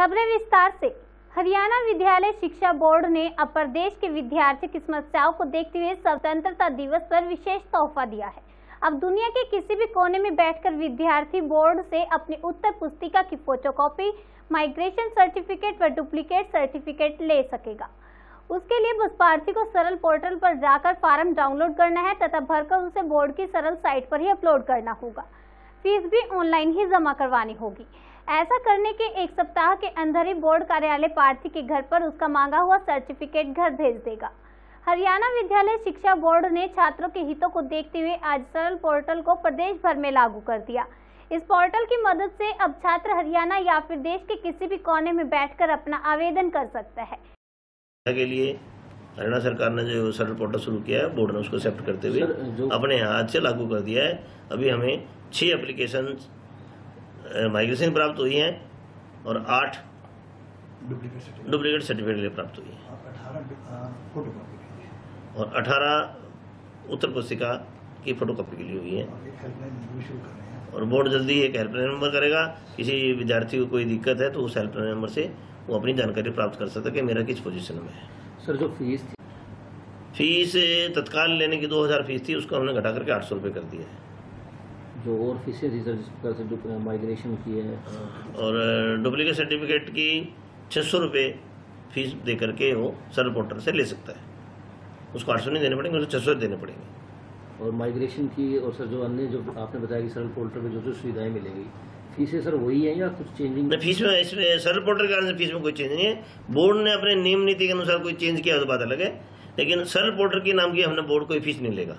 खबरें विस्तार से। हरियाणा विद्यालय शिक्षा बोर्ड ने अब प्रदेश के विद्यार्थियों की समस्याओं को देखते हुए स्वतंत्रता दिवस पर विशेष तोहफा दिया है। अब दुनिया के किसी भी कोने में बैठकर विद्यार्थी बोर्ड से अपनी उत्तर पुस्तिका की फोटोकॉपी माइग्रेशन सर्टिफिकेट व डुप्लीकेट सर्टिफिकेट ले सकेगा। उसके लिए बस प्रार्थी को सरल पोर्टल पर जाकर फार्म डाउनलोड करना है तथा भरकर उसे बोर्ड की सरल साइट पर ही अपलोड करना होगा। फ़ीस भी ऑनलाइन ही जमा करवानी होगी। ऐसा करने के एक सप्ताह के अंदर ही बोर्ड कार्यालय पार्थी के घर पर उसका मांगा हुआ सर्टिफिकेट घर भेज देगा। हरियाणा विद्यालय शिक्षा बोर्ड ने छात्रों के हितों को देखते हुए आज सरल पोर्टल को प्रदेश भर में लागू कर दिया। इस पोर्टल की मदद से अब छात्र हरियाणा या फिर देश के किसी भी कोने में बैठकर अपना आवेदन कर सकता है। के लिए हरियाणा सरकार ने जो सरल पोर्टल शुरू किया है बोर्ड ने उसको एक्सेप्ट करते हुए अपने हाथ से लागू कर दिया है। अभी हमें छह एप्लीकेशन माइग्रेशन प्राप्त हुई हैं और आठ डुप्लीकेट सर्टिफिकेट के लिए प्राप्त हुई है। और अठारह फ़ोटो कॉपी के लिए। और अठारह उत्तर पुस्तिका की फोटोकॉपी के लिए हुई है। और बोर्ड जल्दी एक हेल्पलाइन नंबर करेगा। किसी विद्यार्थी को कोई दिक्कत है तो उस हेल्पलाइन नंबर से वो अपनी जानकारी प्राप्त कर सकता है कि मेरा किस पोजीशन में है। सर जो फ़ीस थी। फ़ीस तत्काल लेने की दो हज़ार फ़ीस थी उसको हमने घटा करके आठ सौ रुपये कर दिया है। जो और सर जिस प्रकार से जो माइग्रेशन की है। और डुप्लीकेट सर्टिफिकेट की छः सौ रुपये फ़ीस दे करके वो सरल पोर्टल से ले सकता है। उसको आठ सौ नहीं देने पड़ेंगे उसे छः सौ देने पड़ेंगे। और माइग्रेशन की और सर जो अन्य जो आपने बताया कि सरल पोर्टल पे जो जो सुविधाएँ मिलेंगी फीसें सर वही है या कुछ चेंजिंग नहीं फ़ीस में इसमें सरल पोर्टल के कारण फ़ीस में कोई चेंज नहीं है। बोर्ड ने अपने नियम नीति के अनुसार कोई चेंज किया तो बात अलग है। लेकिन सरल पोर्टल के नाम की हमने बोर्ड कोई फ़ीस नहीं लेगा।